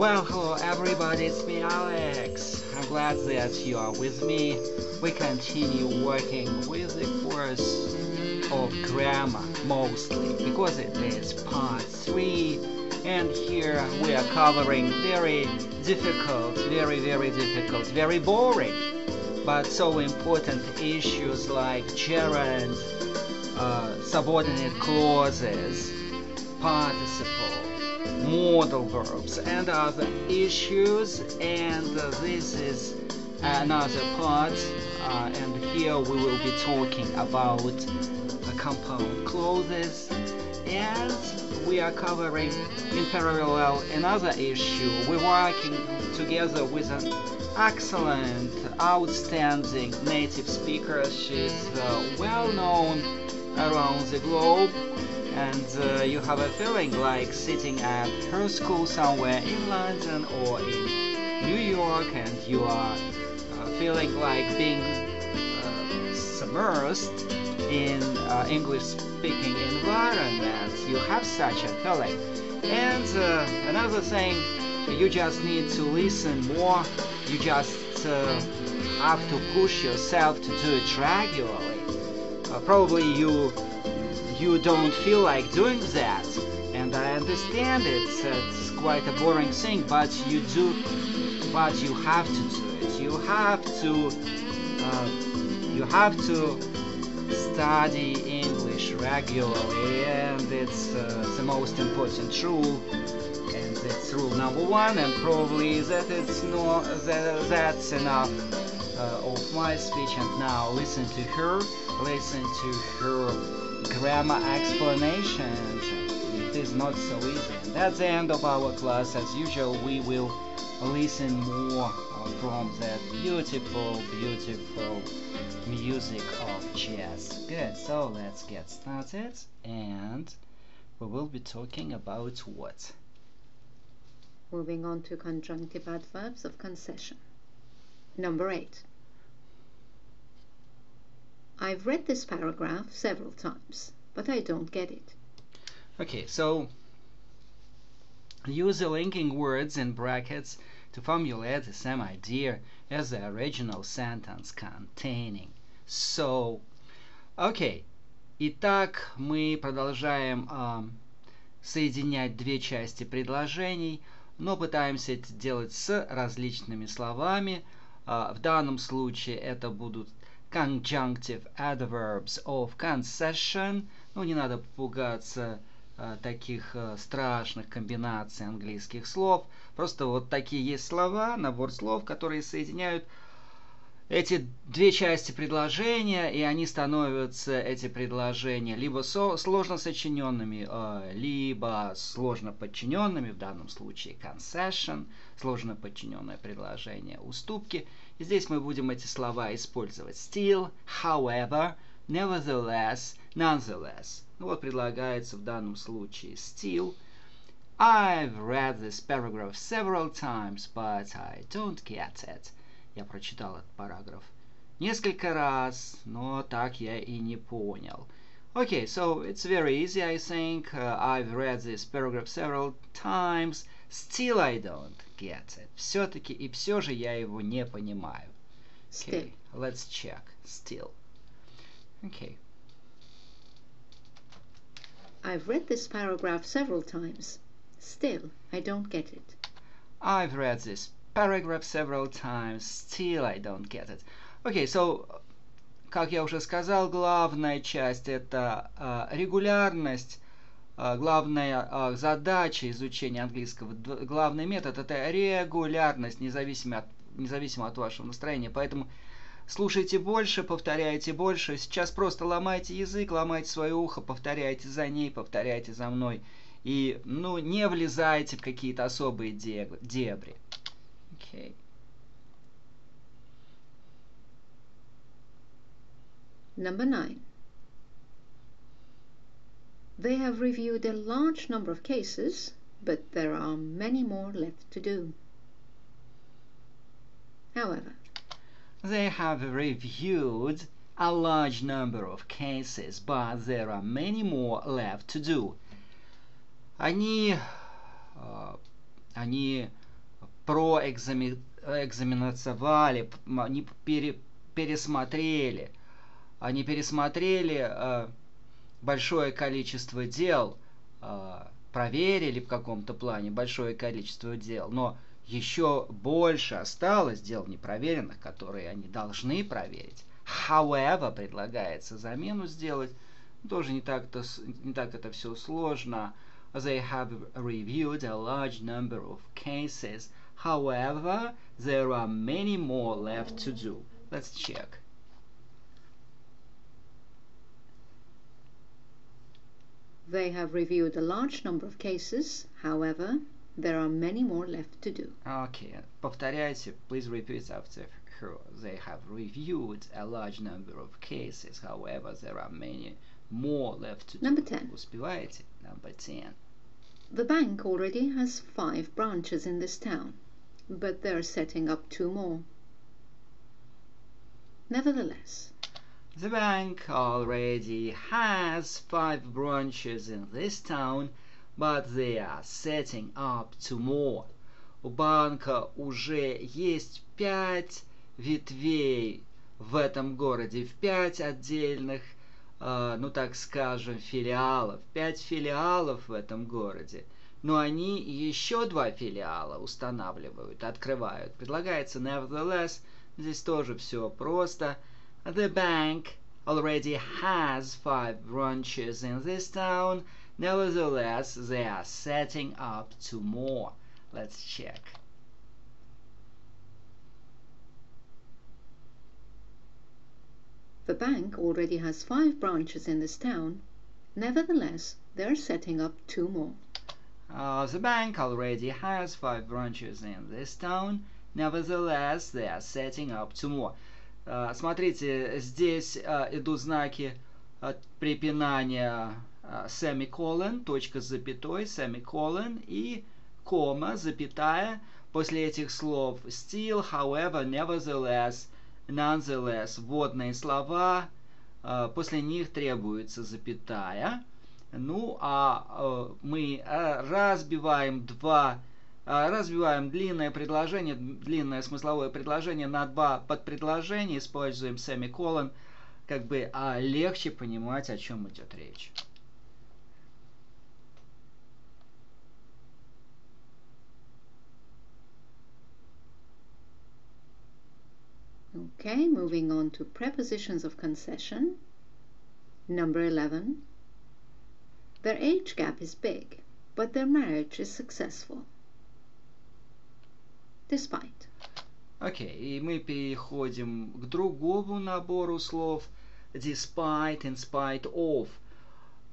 Well, hello everybody, it's me Alex. I'm glad that you are with me. We continue working with the course of grammar mostly because it is part 3 and here we are covering very difficult, very very difficult, very boring but so important issues like gerunds, uh, subordinate clauses, participle, modal verbs and other issues and uh, this is another part uh, and here we will be talking about uh, compound clauses and we are covering in parallel another issue. We're working together with an excellent outstanding native speaker. She's uh, well known around the globe and uh, you have a feeling like sitting at her school somewhere in London or in New York and you are uh, feeling like being uh, submersed in uh, English speaking environment. You have such a feeling. And uh, another thing you just need to listen more. You just uh, have to push yourself to do it regularly probably you you don't feel like doing that. And I understand it's, it's quite a boring thing but you do but you have to do it. You have to uh, you have to study English regularly and it's uh, the most important rule and it's rule number one and probably that it's no that, that's enough uh, of my speech. And now listen to her listen to her grammar explanations. It is not so easy. That's the end of our class. As usual, we will listen more from that beautiful, beautiful music of jazz. Good, so let's get started and we will be talking about what? Moving on to conjunctive adverbs of concession. Number 8. I've read this paragraph several times, but I don't get it. Okay, so use the linking words in brackets to formulate the same idea as the original sentence containing. So, okay. Итак, мы продолжаем э, соединять две части предложений, но пытаемся это делать с различными словами. Э, в данном случае это будут conjunctive adverbs of concession. Ну, не надо пугаться э, таких э, страшных комбинаций английских слов. Просто вот такие есть слова, набор слов, которые соединяют эти две части предложения, и они становятся, эти предложения, либо со, сложно сочиненными, э, либо сложно подчиненными, в данном случае concession, сложно подчиненное предложение, уступки. Здесь мы будем эти слова использовать. Still, however, nevertheless, nonetheless. Ну вот предлагается в данном случае still. I've read this paragraph several times, but I don't get it. Я прочитал этот параграф несколько раз, но так я и не понял. Okay, so it's very easy, I think. Uh, I've read this paragraph several times. Still I don't get it. Все-таки и все же я его не понимаю. Okay, let's check. Still. Okay. I've read this paragraph several times. Still, I don't get it. I've read this paragraph several times. Still, I don't get it. Okay, so, как я уже сказал, главная часть это uh, регулярность А, главная а, задача изучения английского, главный метод это регулярность, независимо от, независимо от вашего настроения. Поэтому слушайте больше, повторяйте больше. Сейчас просто ломайте язык, ломайте свое ухо, повторяйте за ней, повторяйте за мной. И, ну, не влезайте в какие-то особые дебри. Okay. Number nine. They have reviewed a large number of cases, but there are many more left to do. However, they have reviewed a large number of cases, but there are many more left to do. Они, э, они проэкзаменовали, они пере, пересмотрели, они пересмотрели э, большое количество дел, э, проверили в каком-то плане большое количество дел, но еще больше осталось дел непроверенных, которые они должны проверить. However, предлагается замену сделать. Тоже не так-то не так это все сложно. They have reviewed a large number of cases. However, there are many more left to do. Let's check. They have reviewed a large number of cases. However, there are many more left to do. Okay, повторяйте. Please repeat after her. They have reviewed a large number of cases. However, there are many more left to Number do. 10. Успеваете? Number 10. The bank already has five branches in this town, but they're setting up two more. Nevertheless, The bank already has five branches in this town, but they are setting up two more. У банка уже есть пять ветвей в этом городе, в пять отдельных, э, ну так скажем, филиалов. Пять филиалов в этом городе. Но они еще два филиала устанавливают, открывают. Предлагается nevertheless. Здесь тоже все просто. The bank already has five branches in this town. Nevertheless, they are setting up two more. Let's check. the bank already has five branches in this town. Nevertheless, they're setting up two more. Uh, the bank already has five branches in this town. Nevertheless, they are setting up two more. Uh, смотрите, здесь uh, идут знаки uh, препинания semicolon, точка с запятой, semicolon и кома, запятая. После этих слов still, however, nevertheless, nonetheless, вводные слова, после них требуется запятая. Ну, а мы разбиваем два разбиваем длинное предложение, длинное смысловое предложение на два подпредложения, используем семиколон, как бы а легче понимать, о чем идет речь. Okay, moving on to prepositions of concession. Number 11. Their age gap is big, but their marriage is successful. Despite. Окей, okay, и мы переходим к другому набору слов. Despite, in spite of.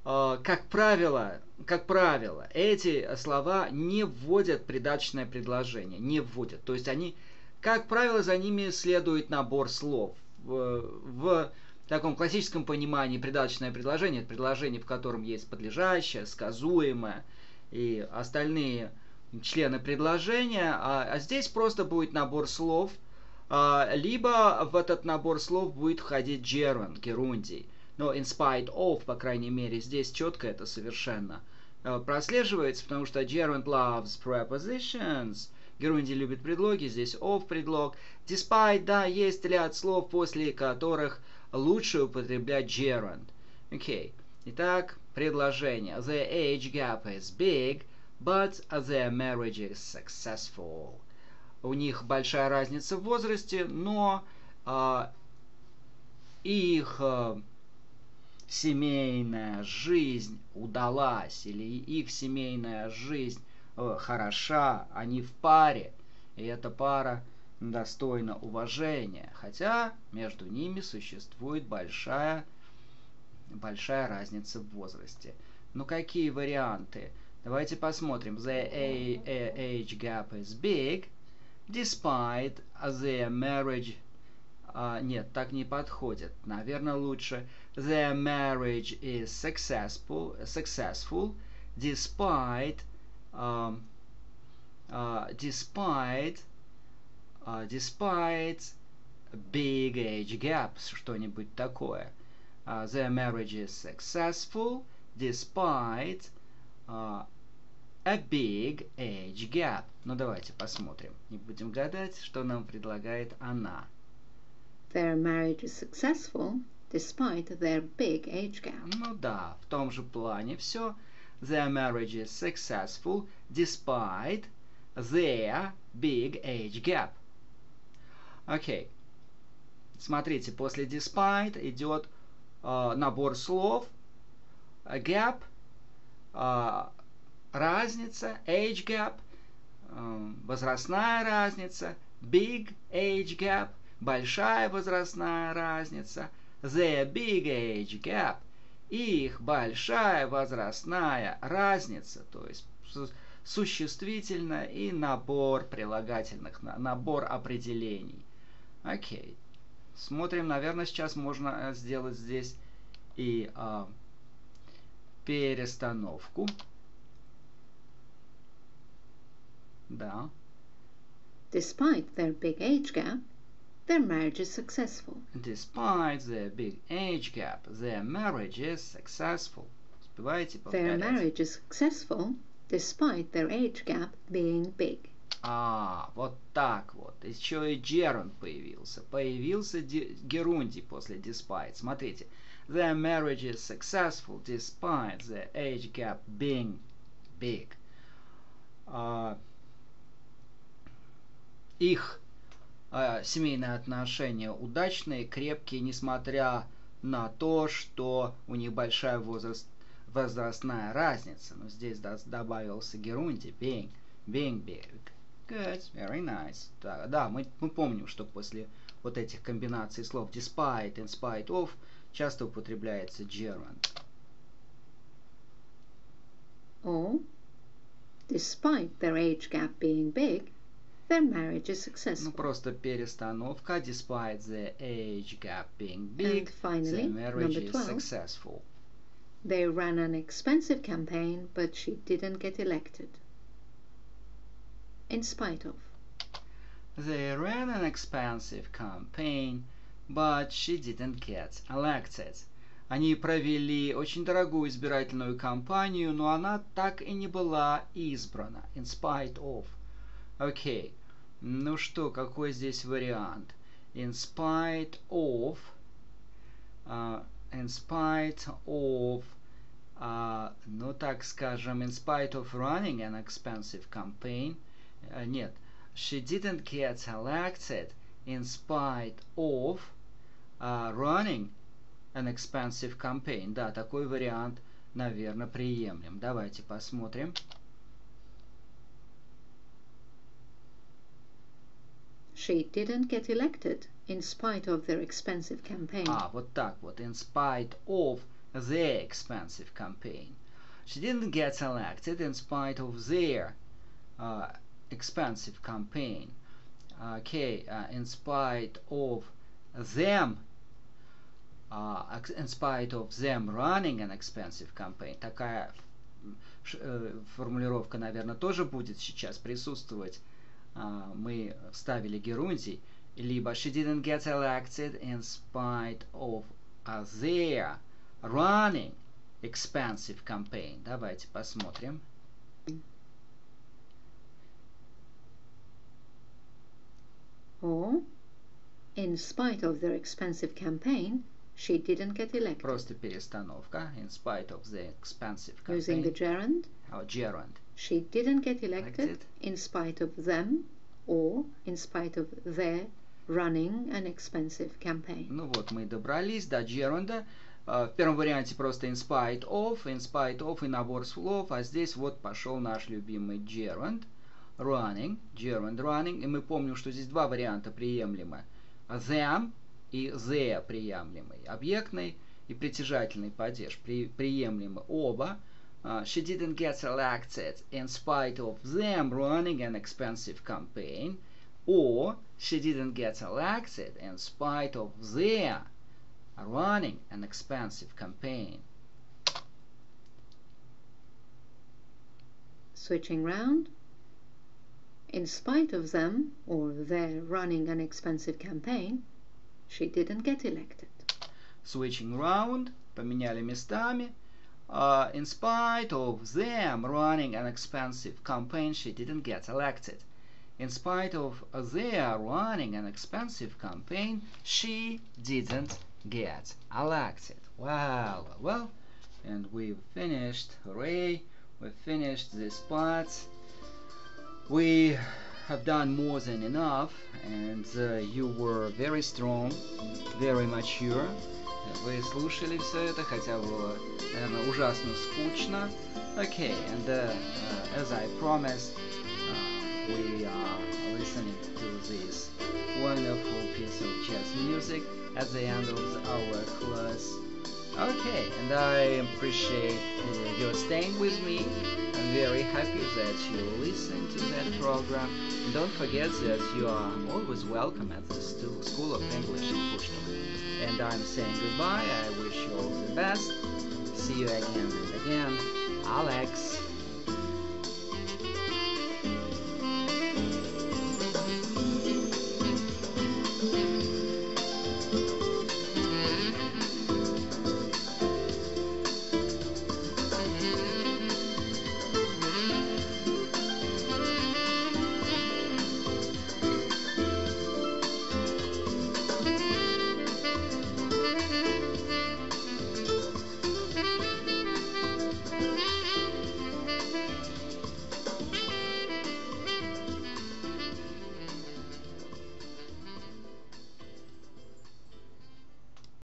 Uh, как правило, как правило, эти слова не вводят придаточное предложение, не вводят. То есть они, как правило, за ними следует набор слов. В, в таком классическом понимании придаточное предложение – это предложение, в котором есть подлежащее, сказуемое и остальные члены предложения, а, а здесь просто будет набор слов, а, либо в этот набор слов будет входить gerund, герундий. Но in spite of, по крайней мере, здесь четко это совершенно а, прослеживается, потому что gerund loves prepositions, герундий любит предлоги, здесь of предлог. Despite, да, есть ряд слов, после которых лучше употреблять gerund. Окей. Okay. Итак, предложение. The age gap is big – but their marriage is successful. У них большая разница в возрасте, но э, их э, семейная жизнь удалась, или их семейная жизнь э, хороша, они в паре, и эта пара достойна уважения, хотя между ними существует большая, большая разница в возрасте. Ну какие варианты? Давайте посмотрим. The age gap is big, despite their marriage... Uh, нет, так не подходит. Наверное, лучше their marriage is successful, successful despite um, uh, despite uh, despite big age gaps, что-нибудь такое. Uh, their marriage is successful despite uh, a big age gap. Ну давайте посмотрим. Не будем гадать, что нам предлагает она. Their marriage is successful despite their big age gap. Ну да, в том же плане все. Their marriage is successful despite their big age gap. Окей. Смотрите, после despite идет э, набор слов. Gap, э, разница, age gap, э, возрастная разница, big age gap, большая возрастная разница, their big age gap, их большая возрастная разница, то есть существительное и набор прилагательных, набор определений. Окей. Смотрим, наверное, сейчас можно э, сделать здесь и а, перестановку. Да. Despite their big age gap, their marriage is successful. Despite their big age gap, their marriage is successful. Успеваете Their marriage is successful despite their age gap being big. А, вот так вот. Еще и gerund появился. Появился герундий после despite. Смотрите. Their marriage is successful despite their age gap being big. А, их а, семейные отношения удачные, крепкие, несмотря на то, что у них большая возраст, возрастная разница. Но здесь добавился герунди, being, being big. Good, very nice. Да, да мы, мы помним, что после вот этих комбинаций слов despite and spite of часто употребляется gerund. Or, despite their age gap being big, their marriage is successful. Ну, просто перестановка. Despite the age gap being big, and finally, the marriage number 12, is successful. They ran an expensive campaign, but she didn't get elected in spite of. They ran an expensive campaign, but she didn't get elected. Они провели очень дорогую избирательную кампанию, но она так и не была избрана. In spite of. Окей. Ну что, какой здесь вариант? In spite of. Uh, in spite of. Uh, ну так скажем, in spite of running an expensive campaign – uh, нет, she didn't get elected in spite of uh, running an expensive campaign. Да, такой вариант, наверное, приемлем. Давайте посмотрим. She didn't get elected in spite of their expensive campaign. А, вот так вот. In spite of their expensive campaign. She didn't get elected in spite of their uh, expensive campaign. Okay, uh, in spite of them, uh, in spite of them running an expensive campaign, такая э, формулировка, наверное, тоже будет сейчас присутствовать. Uh, мы вставили герундий. Либо she didn't get elected in spite of uh, their running expensive campaign. Давайте посмотрим. Or, in spite of their expensive campaign, she didn't get elected. Просто перестановка. In spite of the expensive campaign. Using the gerund. Oh, gerund. She didn't get elected, in spite of them or in spite of their running an expensive campaign. Ну вот, мы добрались до gerunda. В первом варианте просто in spite of, in spite of и набор слов, а здесь вот пошел наш любимый gerund – running, gerund running, и мы помним, что здесь два варианта приемлемы. Them и the приемлемый. Объектный и притяжательный падеж при, приемлемы оба. Uh, she didn't get elected in spite of them running an expensive campaign. Or she didn't get elected in spite of their running an expensive campaign. Switching round. In spite of them, or their running an expensive campaign, she didn't get elected. Switching round, поменяли местами. uh, in spite of them running an expensive campaign, she didn't get elected. In spite of their running an expensive campaign, she didn't get elected. Well, well, and we've finished. Hooray! We've finished this part. We have done more than enough, and uh, you were very strong, very mature. Вы слушали все это, хотя было, наверное, ужасно скучно. Okay, and uh, uh, as I promised, uh, we are listening to this wonderful piece of jazz music at the end of our class. Okay, and I appreciate uh, your staying with me. I'm very happy that you listen to that program. And don't forget that you are always welcome at the School of English in Pushkino. And I'm saying goodbye. I wish you all the best. See you again and again. Alex.